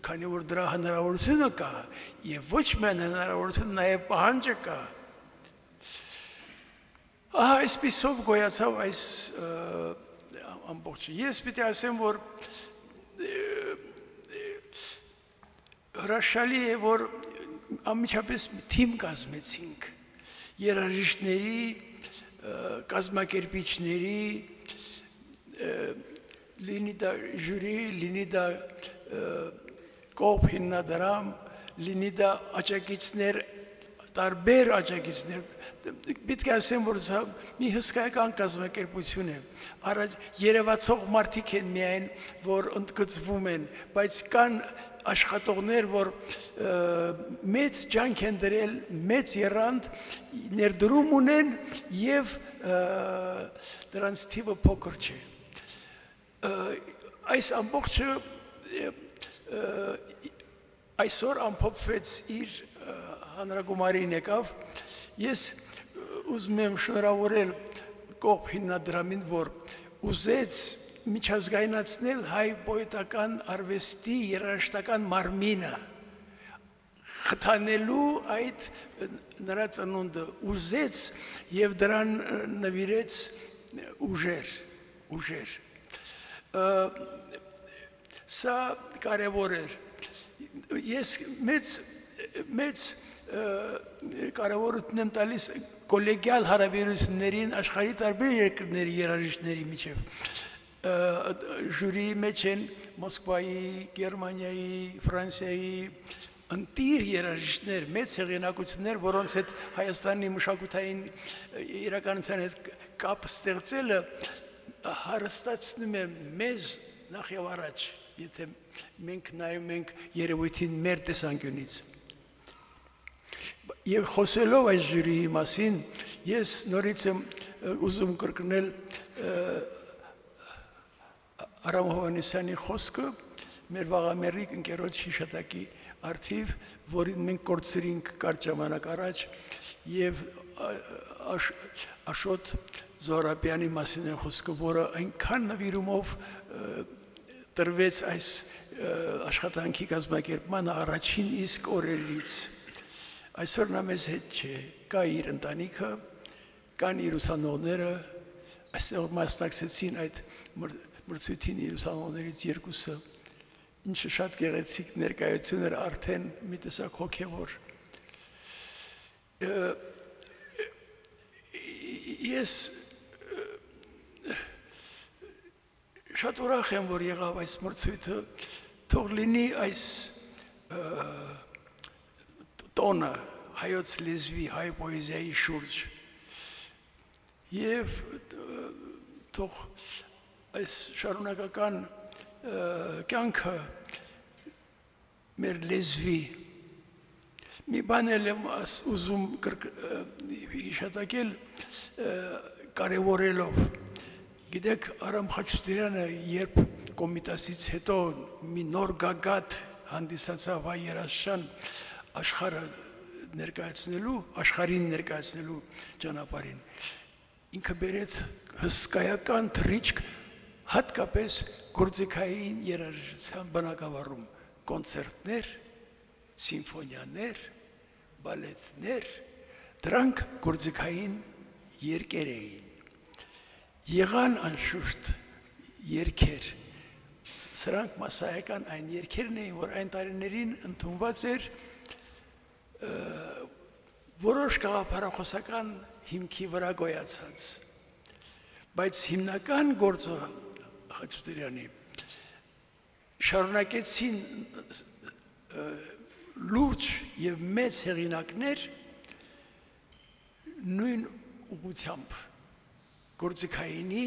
քանի որ դրա հնարավորությունը կա եւ ոչ միայն հնարավորություն նաեւ պահանջը կա։ Ահա այսպիսով գոյացավ այս ամբողջը։ Ես պիտի ասեմ, որ հրաշալի է, որ ամիջապես թիմ կազմեցինք երաժիշտների, կազմակերպիչների, լինի դա ժյուրի, լինի դա կողմ հիմնադրամ, լինի դա աճակիցներ, տարբեր աճակիցներ, պետք է ասեմ, որ սա մի հսկայական կազմակերպություն է։ Առաջ երևացող մարդիկ են միայն, որ ընդգծվում են, բայց կան աշխատողներ, որ մեծ ջանք են դրել, մեծ երանդ ներդրում ունեն եւ դրանց թիվը փոքր չէ։ Այս ամբողջը այսօր ամփոփվեց իր հանրագումարին եկավ ես ուզում եմ շնորհավորել կողմ հիմնադրամին, որ ուզեց միջազգայնացնել հայ պոետական արվեստի երաժշտական մարմինը խթանելու այդ նրա ծնունդը ուզեց եւ դրան նվիրեց ուժեր ուժեր սա կարևոր էր ես մեծ մեծ կարևորություն եմ տալիս կոլեգիալ հարաբերություններին աշխարհի տարբեր երկրների երաժիշտների միջև ժյուրիի մեջ են Մոսկվայի, Գերմանիայի, Ֆրանսիայի ընտիր երաժիշտներ, մեծ հեղինակություններ, որոնց հետ Հայաստանի մշակութային իրականության հետ կապ ստեղծելը հարստացնում է մեզ նախ եւ առաջ, եթե մենք նայում ենք երևույթին մեր տեսանկյունից։ Եվ խոսելով այս ժյուրիի մասին, ես նորից եմ ուզում կրկնել Արամ Հովանեսյանի խոսքը մեր վաղամերիկ ընկերոջ հիշատակի արդիվ, որին մենք կորցրինք կարճ ժամանակ առաջ եւ Աշոտ Զորապյանի մասին է խոսքը, որը այնքան նվիրումով տրվեց այս աշխատանքի կազմակերպման առաջին իսկ օրերից Այսօր նա մեզ հետ չէ, կա իր ընտանիքը, կան իր ուսանողները, այստեղ մասնակցեցին այդ մրցույթին իր ուսանողներից երկուսը, ինչը շատ գեղեցիկ ներկայություն էր արդեն մի տեսակ հոգևոր։ Ես շատ ուրախ եմ, որ եղավ այս մրցույթը, թող լինի այս տոնը հայոց լեզվի, հայ պոեզիայի շուրջ։ Եվ թող այս շարունակական կյանքը մեր լեզվի մի բան էլ եմ ուզում հիշատակել կարևորելով գիտեք Արամ Խաչատրյանը երբ կոմիտասից հետո մի նոր գագաթ հանդիսացավ հայ երաժշտան աշխարհը ներկայացնելու, աշխարհին ներկայացնելու ճանապարհին ինքը բերեց հսկայական թրիչք հատկապես գործիքային երաժշտության բնակավարում կոնցերտներ, սիմֆոնիաներ, բալետներ, դրանք գործիքային երկեր էին։ Եղան անշուշտ երկեր։ Սրանք մասսայական այն երկերն էին, որ այն տարիներին ընդունված էր որոշ գաղափարախոսական հիմքի վրա գոյացած։ Բայց հիմնական գործը Խաչատրյանի շարունակեցին լուրջ եւ մեծ հեղինակներ նույն ուղությամբ գործիքայինի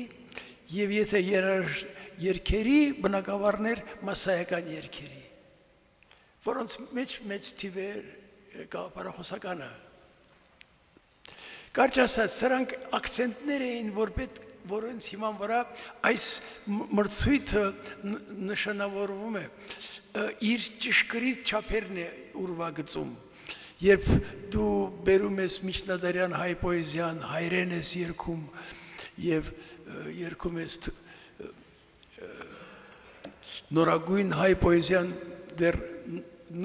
եւ եթե երար երկերի բնակավարներ մասսայական երկերի որոնց մեջ մեծ թիվեր գաղափարախոսականը Կարճ ասած, սրանք ակցենտներ էին, որ պետք որոնց հիման վրա այս մրցույթը նշանավորվում է իր ճշգրիտ չափերն է ուրվագծում երբ դու բերում ես միջնադարյան հայ պոեզիան հայրեն ես երգում եւ երգում ես նորագույն հայ պոեզիան դեռ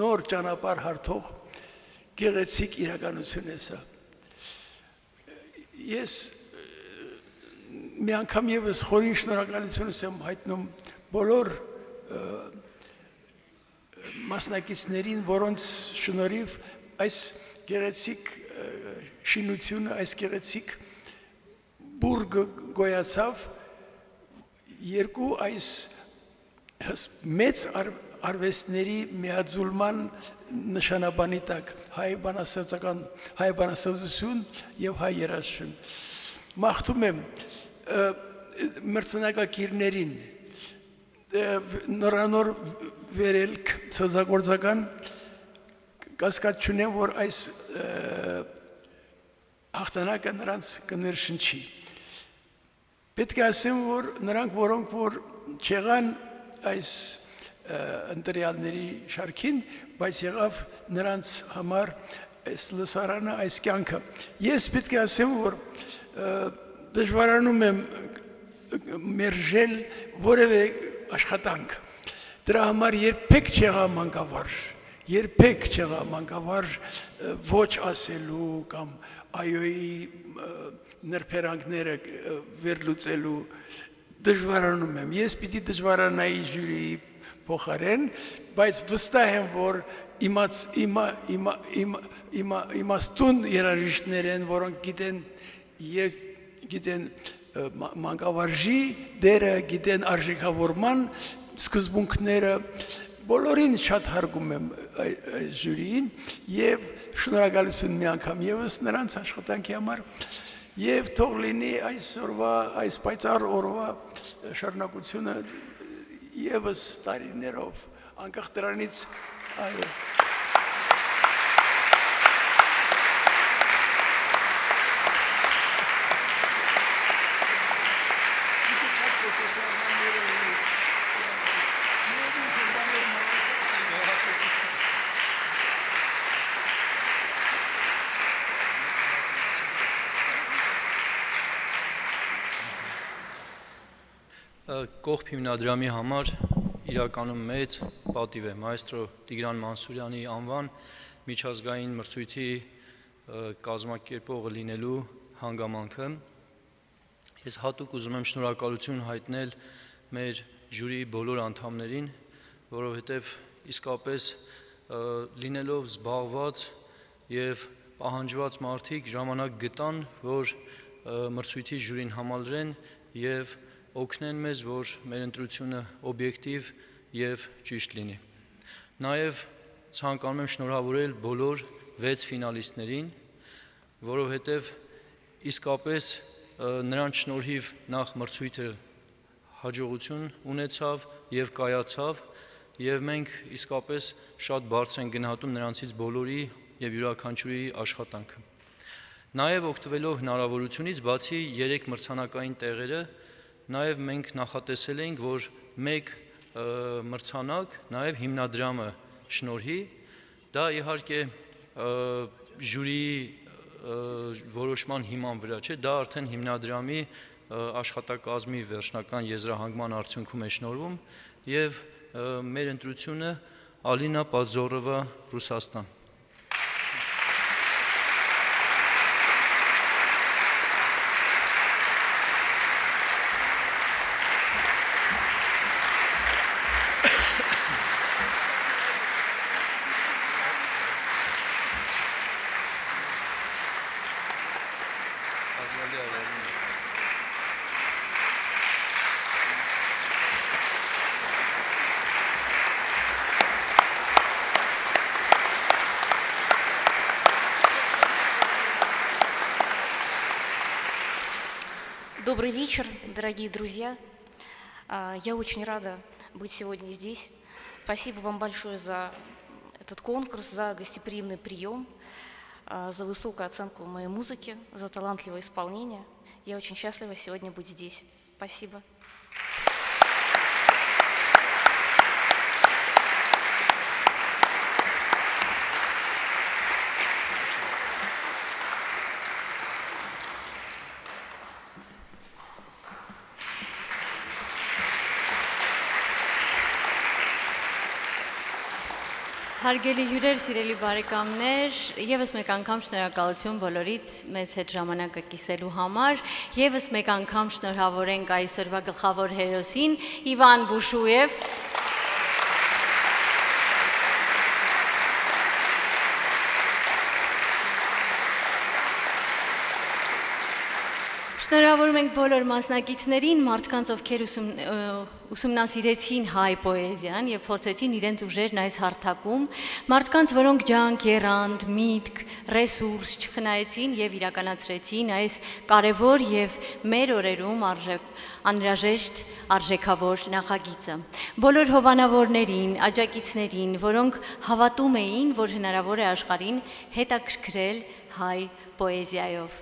նոր ճանապարհ հարթող գեղեցիկ իրականություն է սա ես մի անգամ եւս խորին շնորհակալություն եմ հայտնում բոլոր մասնակիցներին, որոնց շնորհիվ այս գեղեցիկ շինությունը, այս գեղեցիկ բուրգը գոյացավ երկու այս մեծ արվեստների միաձուլման նշանաբանի տակ հայ բանաստեղծական հայ բանաստեղծություն եւ հայ երաժշտություն մաղթում եմ մրցանակակիրներին նորանոր վերելք ցոզագործական կասկած չունեմ որ այս հաղթանակը նրանց կներշնչի պետք է ասեմ որ նրանք որոնք որ չեղան այս ընտրյալների շարքին, բայց եղավ նրանց համար այս լսարանը, այս կյանքը։ Ես պետք է ասեմ, որ դժվարանում եմ մերժել որևէ աշխատանք։ Դրա համար երբեք չեղա մանկավարժ, երբեք չեղա մանկավարժ ոչ ասելու կամ այոյի նրբերանգները վերլուծելու դժվարանում եմ։ Ես պիտի դժվարանայի ժյուրիի փոխարեն, բայց վստահ եմ, որ իմաց իմա իմա իմա իմաստուն երաժիշտներ են, որոնք գիտեն եւ գիտեն մանկավարժի դերը, գիտեն արժեքավորման սկզբունքները, բոլորին շատ հարգում եմ այս ժյուրիին եւ շնորհակալություն մի անգամ եւս նրանց աշխատանքի համար եւ թող լինի այս օրվա այս պայծառ օրվա շարունակությունը եւս տարիներով անկախ դրանից այո
կողբ հիմնադրամի համար իրականում մեծ պատիվ է մայստրո Տիգրան Մանսուրյանի անվան միջազգային մրցույթի կազմակերպողը լինելու հանգամանքը ես հատուկ ուզում եմ շնորհակալություն հայտնել մեր ժյուրիի բոլոր անդամներին, որովհետև իսկապես լինելով զբաղված եւ պահանջված մարդիկ ժամանակ գտան, որ մրցույթի ժյուրին համալրեն եւ օգնեն մեզ, որ մեր ընտրությունը օբյեկտիվ եւ ճիշտ լինի։ Նաեւ ցանկանում եմ շնորհավորել բոլոր 6 ֆինալիստներին, որովհետեւ իսկապես նրանց շնորհիվ նախ մրցույթը հաջողություն ունեցավ եւ կայացավ եւ մենք իսկապես շատ բարձր են գնահատում նրանցից բոլորի եւ յուրաքանչյուրի աշխատանքը։ Նաեւ օգտվելով հնարավորությունից բացի 3 մրցանակային տեղերը Նաև մենք նախատեսել էինք, որ մեկ մրցանակ նաև հիմնադրամը շնորհի, դա իհարկե ժյուրիի որոշման հիման վրա չէ, դա արդեն հիմնադրամի աշխատակազմի վերջնական եզրահանգման արդյունքում է շնորհվում եւ մեր ընտրությունը Ալինա Պազորովա Ռուսաստան
Добрый вечер, дорогие друзья. А, я очень рада быть сегодня здесь. Спасибо вам большое за этот конкурс, за гостеприимный прием, а, за высокую оценку моей музыки, за талантливое исполнение. Я очень счастлива сегодня быть здесь. Спасибо.
Հարգելի հյուրեր, սիրելի բարեկամներ, եւս մեկ անգամ շնորհակալություն բոլորից մեզ հետ ժամանակը կիսելու համար։ Եվս մեկ անգամ շնորհավորենք այսօրվա գլխավոր հերոսին Իվան Բուշուև, Շնորհավորում ենք բոլոր մասնակիցներին, մարդկանց, ովքեր ուսում, ուսումնասիրեցին հայ պոեզիան եւ փորձեցին իրենց ուժերն այս հարթակում, մարդկանց, որոնք ջանք, երանդ, միտք, ռեսուրս չխնայեցին եւ իրականացրեցին այս կարևոր եւ մեր օրերում արժեք անհրաժեշտ արժեքավոր նախագիծը։ Բոլոր հովանավորներին, աջակիցներին, որոնք հավատում էին, որ հնարավոր է աշխարհին հետաքրքրել հայ պոեզիայով։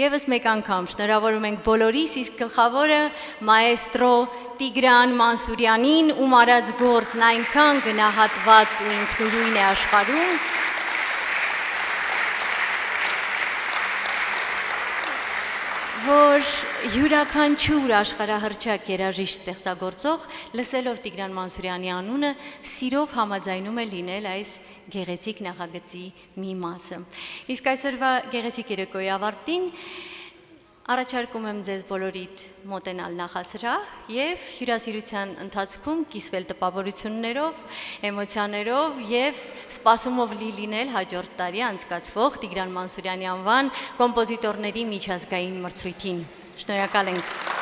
Եվս մեկ անգամ շնորհավորում ենք բոլորիս, իսկ գլխավորը մայեստրո Տիգրան Մանսուրյանին, ում արած գործն այնքան գնահատված ու ինքնուրույն է աշխարհում, որ յուրաքանչյուր աշխարհահռչակ երաժիշտ ստեղծագործող լսելով Տիգրան Մանսուրյանի անունը սիրով համաձայնում է լինել այս գեղեցիկ նախագծի մի մասը։ Իսկ այսօրվա գեղեցիկ երեկոյի ավարտին Առաջարկում եմ ձեզ բոլորիդ մոտենալ նախասրահ եւ հյուրասիրության ընթացքում կիսվել տպավորություններով, էմոցիաներով եւ սպասումով լի լինել հաջորդ տարի անցկացվող Տիգրան Մանսուրյանի անվան կոմպոզիտորների միջազգային մրցույթին։ Շնորհակալ ենք։